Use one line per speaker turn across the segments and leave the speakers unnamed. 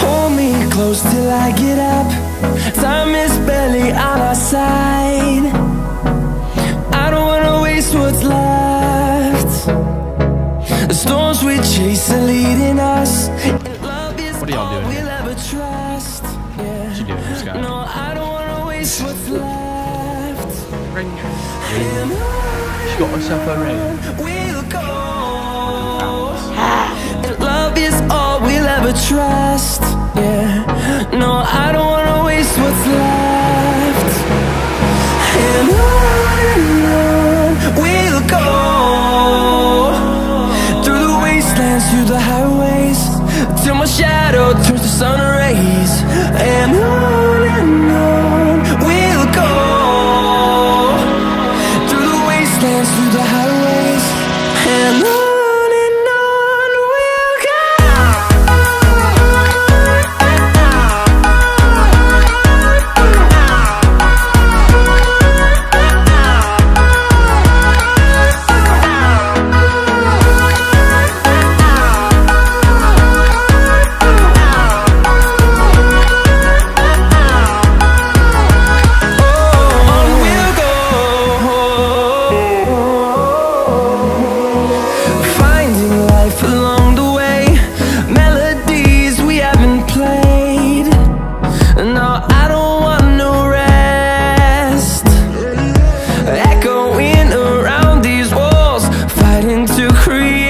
Hold me close till I get up. Time is barely on our side. I don't wanna waste what's left. The storms we chase are leading us. And love is
What are y'all doing
we'll ever trust. Yeah.
What you doing, Scott?
No, I don't wanna waste And
She got herself a ring.
we'll go. And love is all we'll ever trust. Yeah. No, I don't wanna waste what's left. And on we'll go. Through the wastelands, through the highways, till my shadow turns to sun rays. And on along the way, melodies we haven't played. No, I don't want no rest. Echoing around these walls, fighting to create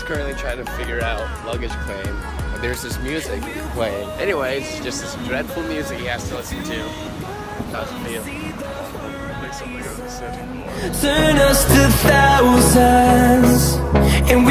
Scott's currently trying to figure out luggage claim. And there's this music playing. Anyways, just this dreadful music he has to listen to. How's it feel?
Turn us to thousands, and we'll